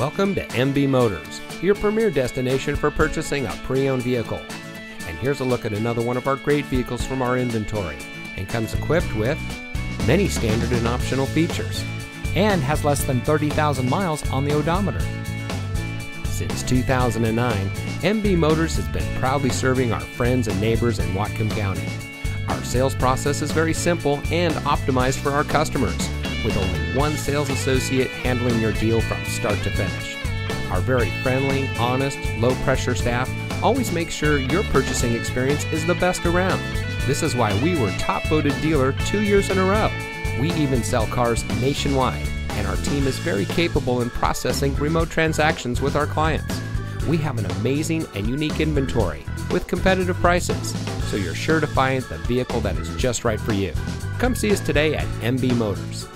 Welcome to MB Motors, your premier destination for purchasing a pre owned vehicle. And here's a look at another one of our great vehicles from our inventory and comes equipped with many standard and optional features. and has less than 30,000 miles on the odometer. Since 2009, MB Motors has been proudly serving our friends and neighbors in Whatcom County. Our sales process is very simple and optimized for our customers, with only one sales associate handling your deal from start to finish. Our very friendly, honest, low pressure staff always makes sure your purchasing experience is the best around. This is why we were top voted dealer two years in a row. We even sell cars nationwide, and our team is very capable in processing remote transactions with our clients. We have an amazing and unique inventory with competitive prices, so you're sure to find the vehicle that is just right for you. Come see us today at MB Motors.